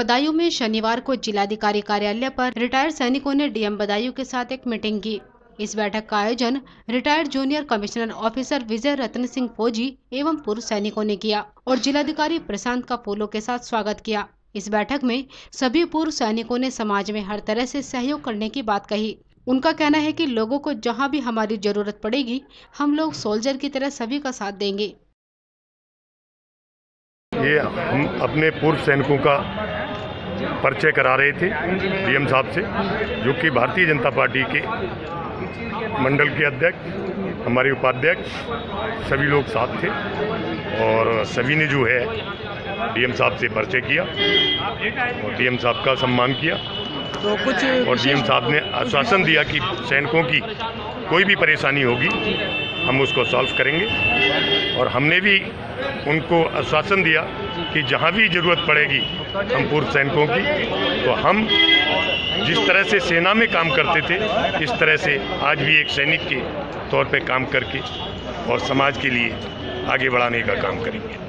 बदायूं में शनिवार को जिलाधिकारी कार्यालय पर रिटायर्ड सैनिकों ने डीएम बदायूं के साथ एक मीटिंग की। इस बैठक का आयोजन retired junior commissioner officer Vijay Ratna Singh फौजी एवं पूर्व सैनिकों ने किया और जिलाधिकारी प्रशांत का फूलों के साथ स्वागत किया। इस बैठक में सभी पूर्व सैनिकों ने समाज में हर तरह से सहयोग करने की बात कही। उनका कहना है कि लोगों को जहाँ भी हमारी ज़रूरत पड़ेगी, हम लोग सोल्जर की तरह सभी का साथ देंगे। ये हम अपने पूर्व सैनिकों का परिचय करा रहे थे डीएम साहब से जो कि भारतीय जनता पार्टी के मंडल के अध्यक्ष हमारे उपाध्यक्ष सभी लोग साथ थे और सभी ने जो है डीएम साहब से परिचय किया और डीएम साहब का सम्मान किया। तो कुछ और डीएम साहब ने आश्वासन दिया कि सैनिकों की कोई भी परेशानी होगी हम उसको सॉल्व करेंगे। और हमने भी उनको आश्वासन दिया कि जहाँ भी ज़रूरत पड़ेगी हम पूर्व सैनिकों की तो हम जिस तरह से सेना में काम करते थे, इस तरह से आज भी एक सैनिक के तौर पे काम करके और समाज के लिए आगे बढ़ाने का काम करेंगे।